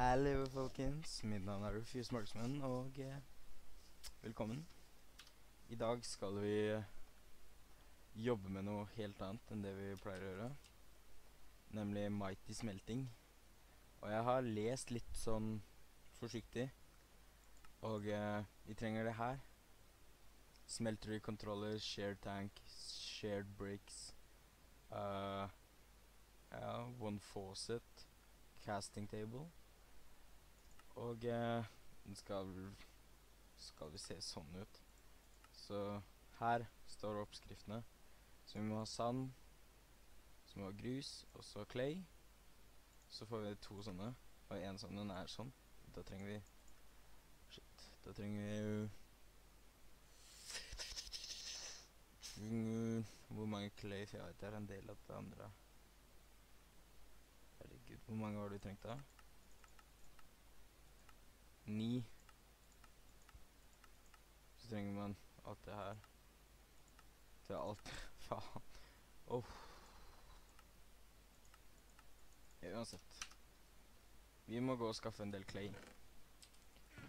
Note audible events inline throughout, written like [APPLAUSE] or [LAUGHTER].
Hallo, folkens. Mitt navn er Rufus Marksman, og eh, velkommen. I dag skal vi eh, jobbe med noe helt annet enn det vi pleier å gjøre. Nemlig Mighty Smelting. Og jeg har lest litt sånn forsiktig, og eh, vi trenger det her. Smeltery controller, shared tank, shared bricks. Uh, ja, one faucet, casting table. Og eh, den skal, skal vi se sånn ut. Så her står oppskriftene. Så vi må ha sand, så må vi ha grus, og så clay. Så får vi to sånne, og en sånn den er sånn. Da trenger vi Shit. Da trenger vi jo Hvor mange clay? Jeg det er en del av det andre. Herregud, hvor mange har du trengt da? Ni. Så trenger man alt det her. Til alt [LAUGHS] Faen. Oh. Ja, uansett. Vi må gå og skaffe en del clay.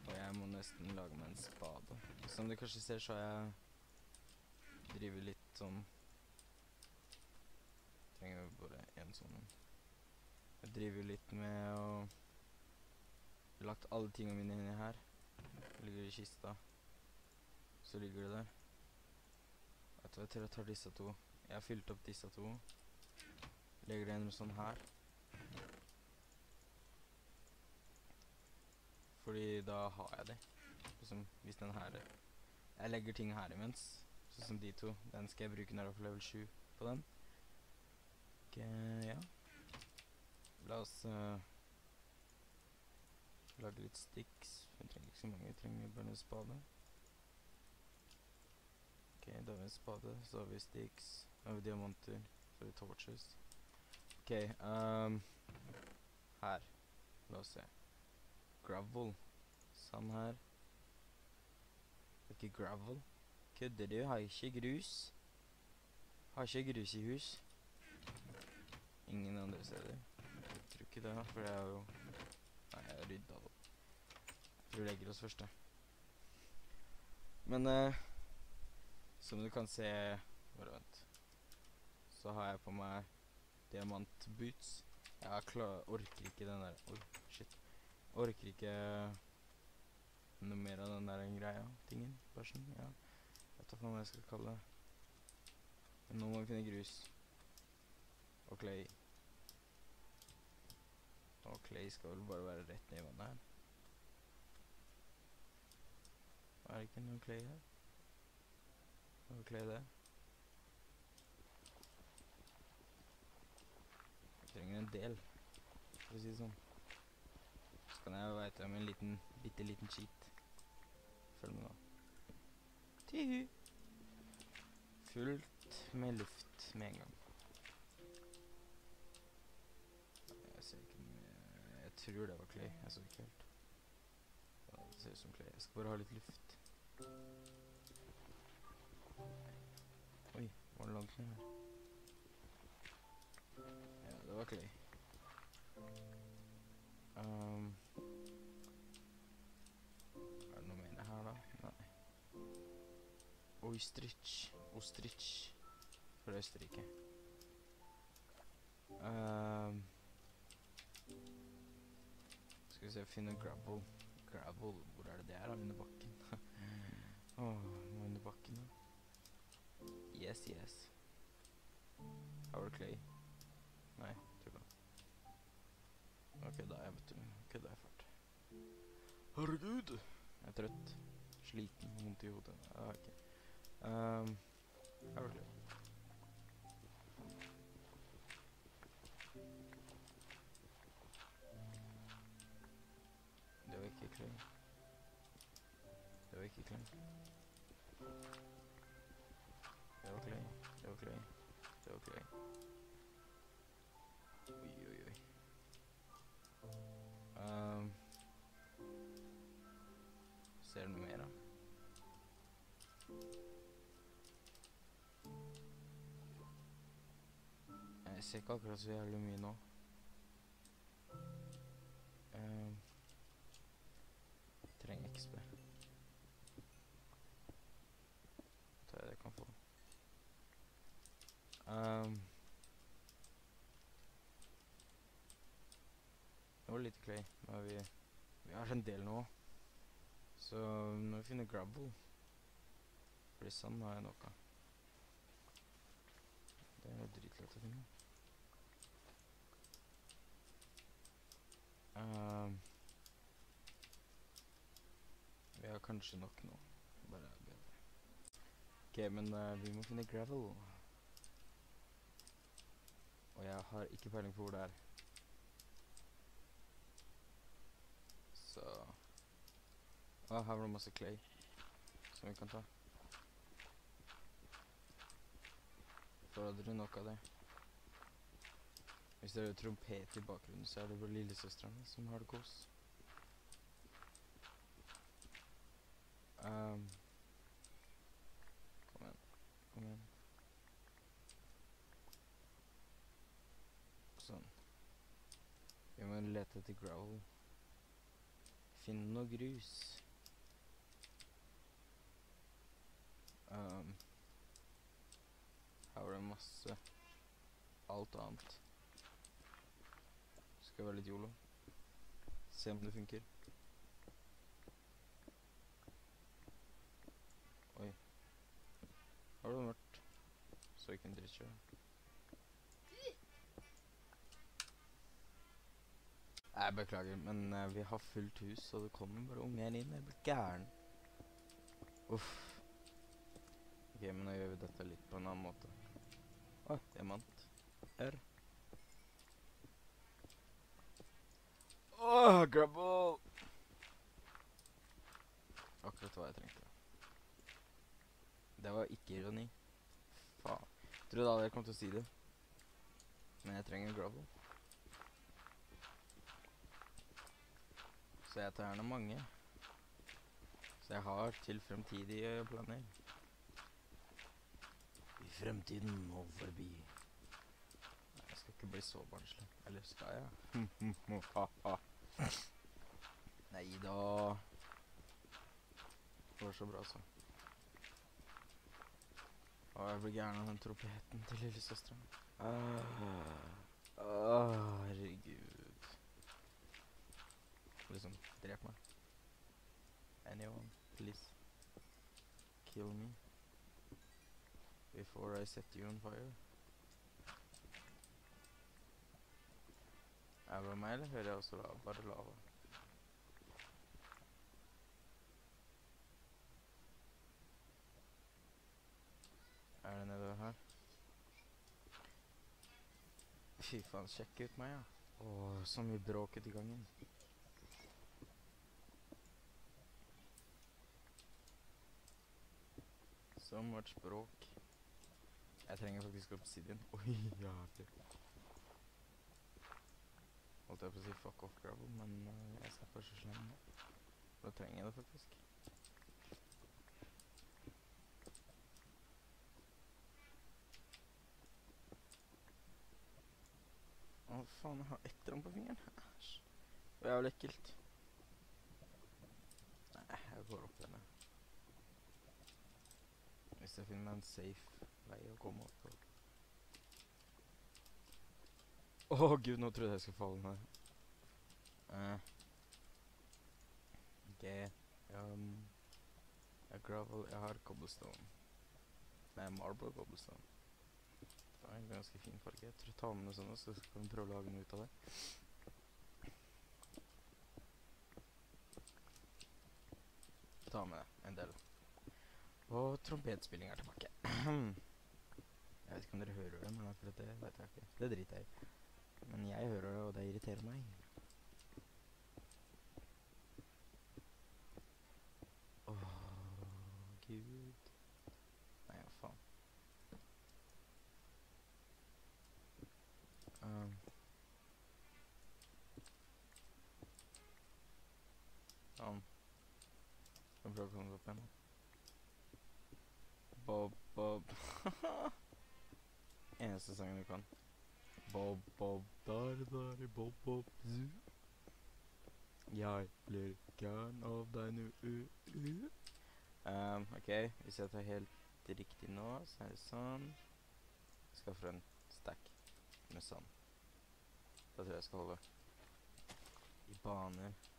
Og jeg må nesten lage meg en spade. Som du kanskje ser, så har jeg driver litt sånn Trenger bare én sånn en. Jeg driver litt med å Lagt alle tingene mine inni her. Ligger i kista. Så ligger det der. Jeg tror jeg tar disse to. Jeg har fylt opp disse to. Legger det gjennom sånn her. Fordi da har jeg det. Liksom, hvis den her Jeg legger ting her imens. Sånn som de to. Den skal jeg bruke når jeg får level 7 på den. Ok, ja. La oss uh, lage litt sticks. Vi trenger ikke så mange, vi trenger bare en spade. Ok, da har vi en spade, så har vi sticks, så har vi diamanter, så har vi torches. Ok, um, her. La oss se. Gravel. Sand her. Er ikke gravel. Kødder du? Har ikke grus? Har ikke grus i hus? Ingen andre steder. Jeg tror ikke det, for det er jo Nei, jeg rydda opp. Tror vi legger oss først, da. Men eh, som du kan se Bare vent. Så har jeg på meg diamantboots. Jeg klar, orker ikke den der Oi, shit. Orker ikke noe mer av den der greia. Tingen. Bæsjen. Ja. Jeg vet ikke hva jeg skal kalle det. Men nå må vi finne grus. Og clay. Og clay skal vel bare være rett ned i vannet her. Er det ikke noe clay her? Noe clay der? Jeg trenger en del, for å si det sånn. Så kan jeg veite om en liten, bitte liten cheat. Følg med nå. Tihu. Fullt med luft med en gang. Tror det var clay. Jeg så ikke helt. Ja, det ser ut som clay. Jeg skal bare ha litt luft. Oi, var det langt ned her? Ja, det var clay. Um, er det noe mer her, da? Nei. Ostrich. Ostrich fra Østerrike. Um, skal vi se, finne gravel. Gravel, hvor er det det er da? Under bakken. [LAUGHS] Åh, oh, under bakken da. Yes, yes. Har du clay. Nei, det. Ok, da er jeg, vet du, kødda jeg fart. Herregud! Jeg er trøtt. Sliten, vondt i hodet. Ja, ok. Um, har du clay. Det var ikke clay. Det var ikke clay. Det var clay. Det var clay. Det var clay. Oi, oi, oi. Um, ser du noe mer, da? Jeg ser ikke akkurat har en del nå. Så nå må vi finne gravel. Fordi sand har jeg nok av. Det er dritlett å finne. Ehm, vi har kanskje nok nå. Bare bedre. Ok, men eh, vi må finne gravel. Og jeg har ikke peiling på hvor det er. Så ah, her var det masse clay som vi kan ta. For hadde du nok av det. Hvis det er trompet i bakgrunnen, så er det bare lillesøstrene som har det kos. Um, kom igjen. Kom igjen. Sånn. Vi må lete etter gravel. Finne noe grus. Um, her var det masse alt annet. Skal være litt yolo. Se om det funker. Oi. Her var det mørkt. Så ikke en drittkjør. Jeg beklager, men uh, vi har fullt hus, og det kommer bare unger inn. Jeg blir gæren. Uff. Ok, men nå gjør vi dette litt på en annen måte. Å, diamant. R. Åh, grubble! Akkurat hva jeg trengte. Det var ikke ironi. Faen. du da dere kom til å si det. Men jeg trenger gravel. Så jeg tar gjerne mange. Så jeg har til fremtidige planer. I fremtiden og forbi. Nei, jeg skal ikke bli så barnslig. Eller skal jeg? [LAUGHS] Nei da. Det var så bra, så. Å, jeg blir gæren av den trompeten til lillesøsteren. Ah, ah, herregud. Liksom, drep meg. Anyone, please. Kill me. Before I set you on fire. Er det meg, eller hører jeg også lava? bare lava? Er det nede her? Fy faen, sjekk ut meg, ja. Åh, så mye bråk ute i gangen. Så vårt språk. Jeg trenger faktisk obsidian. [LAUGHS] Oi, jævlig. Holdt jeg på å si fuck off gravel, men uh, jeg skal først så slem nå. Da trenger jeg det faktisk. Å faen, jeg har ett ram på fingeren. Æsj. Det er jo ekkelt. Nei, jeg går opp denne. Hvis jeg finner en safe vei å komme opp på. Åh gud, nå trodde jeg skulle falle ned. Uh. ok, um, jeg gravel, jeg har cobblestone. Nei, marble cobblestone. Det er en ganske fin farge. Jeg tror jeg tar med noe sånt, så skal vi prøve å lage noe ut av det. Ta med del. Og trompetspilling er tilbake. [CLEARS THROAT] jeg vet ikke om dere hører det, men akkurat det vet jeg ikke. Det driter jeg i. Men jeg hører det, og det irriterer meg. Åh, gud. Nei, hva faen. Um. Sånn. Skal vi prøve å komme oss opp igjen? Bob, Bob. Eneste sangen du kan. Bob, Bob, dar, dar, Bob, Bob, zu. Jeg blir gæren av deg nu, u, u. Um, ok, hvis jeg tar helt riktig nå, så er det sånn. Jeg skal få en stack med sand. Da tror jeg jeg skal holde. i baner.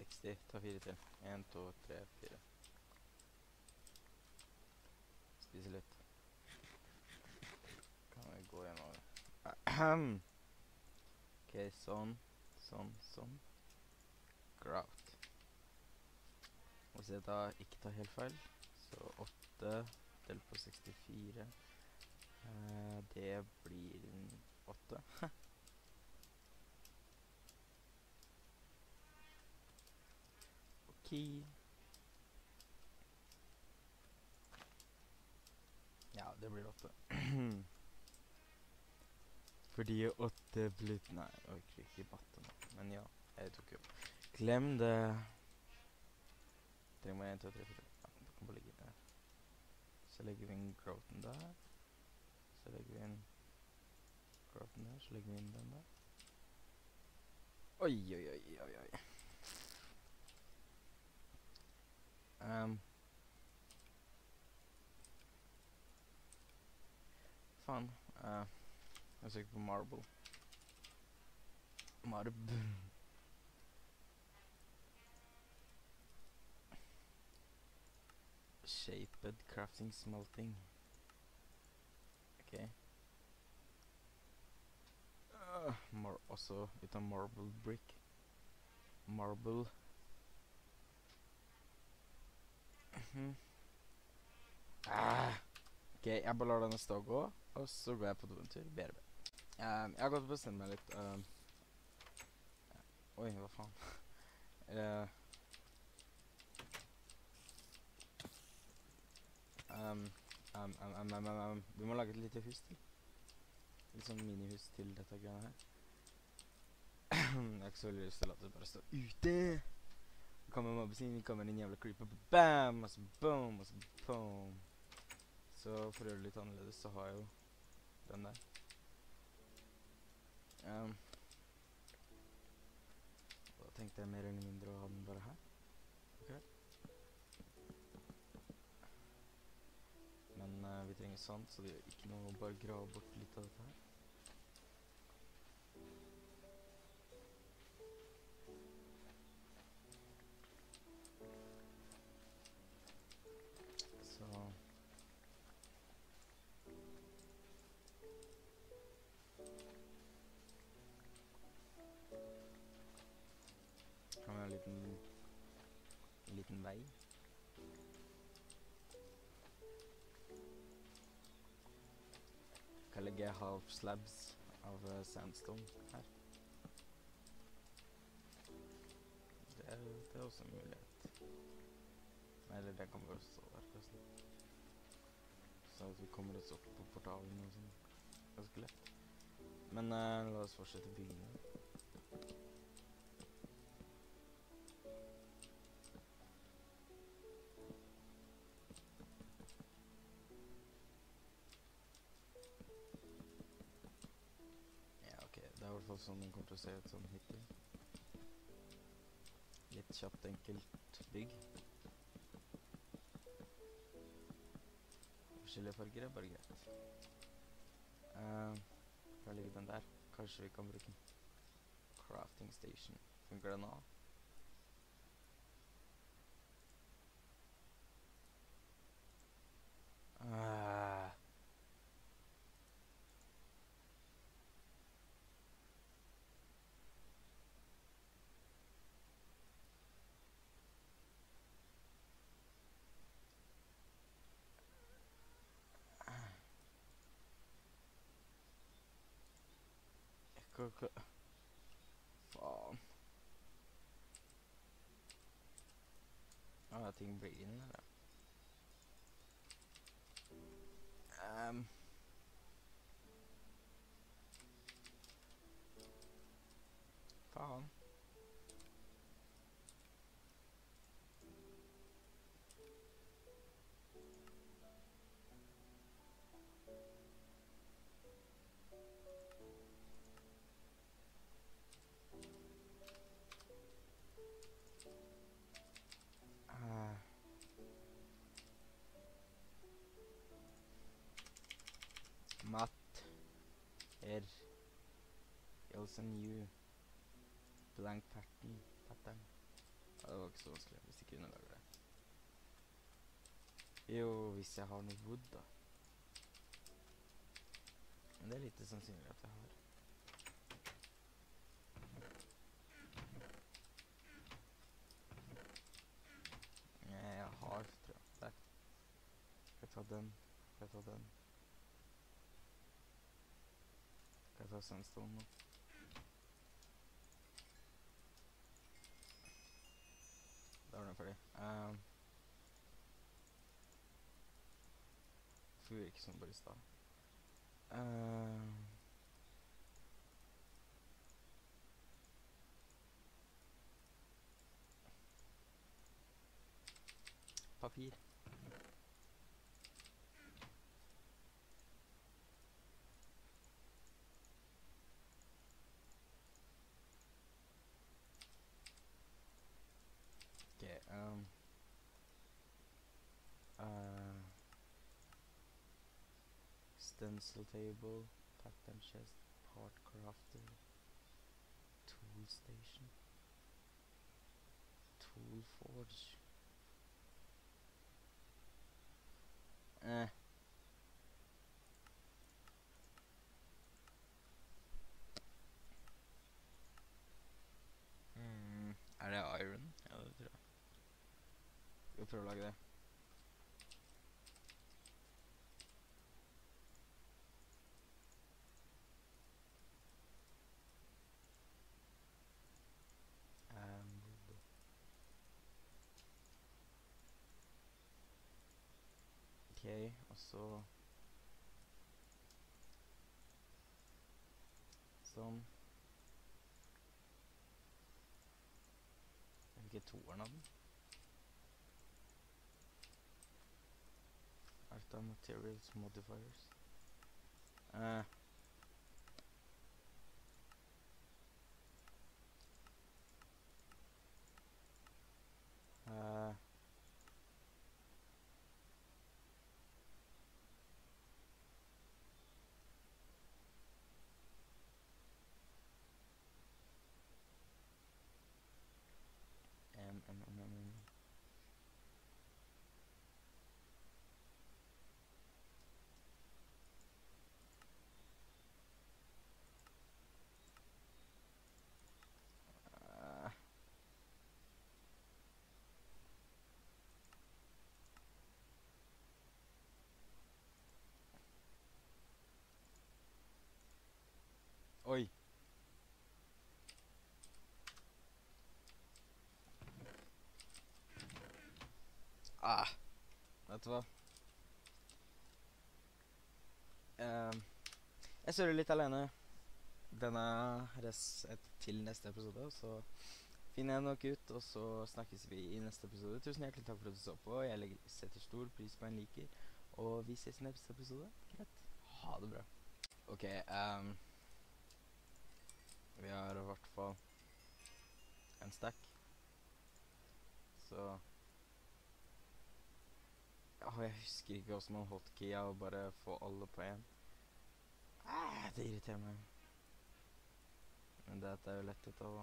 Seksti. Ta fire til. Én, to, tre, fire. Spise litt. Kan vi gå gjennom. [CLEARS THROAT] OK, sånn, sånn, sånn. Grout. Hvis jeg da ikke tar helt feil, så 8 delt på 64 eh, Det blir 8. [LAUGHS] OK. Ja, det blir åtte. [CLEARS THROAT] Fordi åtte blitt Nei, jeg orker ikke matte nå. Men ja, jeg tok jo Glem det. Trenger bare 1, 2, 3, 4 Ja, det kan bare ligge der. Så legger vi inn groten der. Så legger vi inn groten der. Så legger vi inn den der. Oi, oi, oi, oi, oi. Um. Faen. Uh. Jeg søker på marble. Marb. Shaped crafting smelting. Ok. Uh, mar også uten marble brick. Marble. Mhm. ah. Ok, jeg bare lar denne stå og gå, og så går jeg på do en tur. BRB. Um, jeg har gått og bestemt meg litt. Um, oi, hva faen. uh, um, um, um, um, um, vi må lage et lite hus til. Litt sånn minihus til dette greiene her. [CLEARS THROAT] jeg har ikke så veldig lyst til at det bare står ute. Kommer mobbesiden, kommer en jævla creeper, bam, og så boom, og så boom. Så for å gjøre det litt annerledes, så har jeg jo den der. Da tenkte jeg mer eller mindre å ha den bare her. Men uh, vi trenger sand, så det gjør ikke noe å bare grave bort litt av dette her. Liten, en liten vei. Kan legge half slabs av eh, sandstone her. Det er, det er også en mulighet. Eller det kan vi også der, forresten. Så at vi kommer oss opp på portalen og sånn. Ganske lett. Men uh, la oss fortsette byggingen. Fall sånn den kommer til å se ut sånn hittil. Litt kjapt, enkelt bygg. Forskjellige farger er bare greit. Uh, Hva ligger den der? Kanskje vi kan bruke den. Crafting station. Funker den nå? Hva, hva Faen. Ah, ting blir inni der, LSNU. Blank pattern. pattern. Ja, det var ikke så vanskelig hvis ikke lage det. Jo, hvis jeg har noe wood, da. Men det er lite sannsynlig at jeg har. Jeg har, tror jeg. Der. Skal jeg ta den? Skal jeg ta den? Skal jeg ta sandstone nå? Da var den ferdig. Um, Fungerer ikke sånn bare i stad. Papir. Um, uh, stencil table, pattern chest, part crafter, tool station, tool forge. Eh. Mm, er det iron? Skal prøve å lage det? Um, ok, og så Sånn. Jeg fikk toeren av den? the materials modifiers. Uh, Ah. Vet du hva? Ehm, jeg surrer litt alene denne res til neste episode, så finner jeg nok ut, og så snakkes vi i neste episode. Tusen hjertelig takk for at du så på. Jeg legger, setter stor pris på en liker, og vi ses i neste episode. Greit. Ha det bra. Ok, ehm, vi har i hvert fall en stack. Så jeg husker ikke hvordan man hotkeya og bare få alle på én. Ah, det irriterer meg. Men dette er jo lett ut av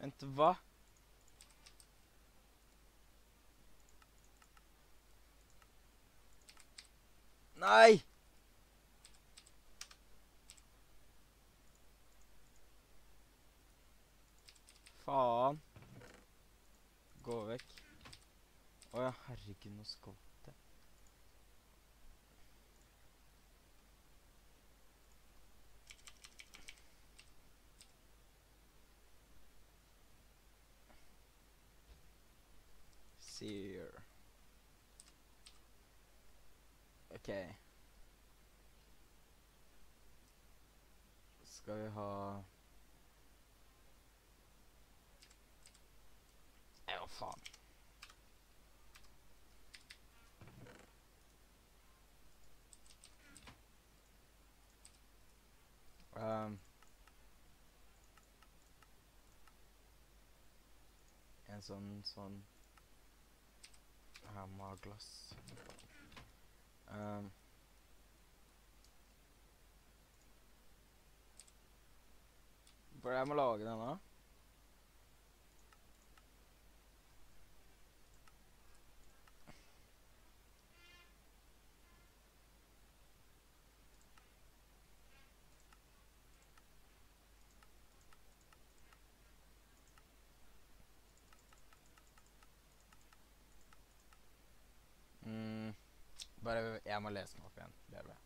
Vent, hva? Nei! Faen. Gå vekk. Å ja, herregud, nå skvatt OK. Skal vi ha Nei, hva faen. Um. En sånn sånn Her med glass. Um, For jeg må lage denne. Mm, bare Jeg må lese den opp igjen. Bedre.